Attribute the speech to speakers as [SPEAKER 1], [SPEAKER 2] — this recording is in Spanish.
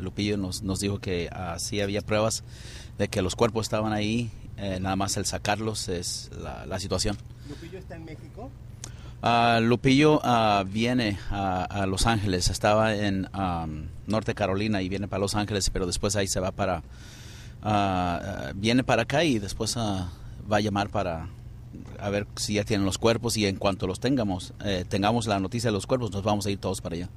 [SPEAKER 1] Lupillo nos, nos dijo que ah, así había pruebas de que los cuerpos estaban ahí, eh, nada más el sacarlos es la, la situación.
[SPEAKER 2] ¿Lupillo está en México?
[SPEAKER 1] Ah, Lupillo ah, viene a, a Los Ángeles, estaba en Norte Carolina y viene para Los Ángeles, pero después ahí se va para, ah, ah, viene para acá y después va a llamar para a ver si ya tienen los cuerpos y en cuanto los tengamos, eh, tengamos la noticia de los cuerpos, nos vamos a ir todos para allá.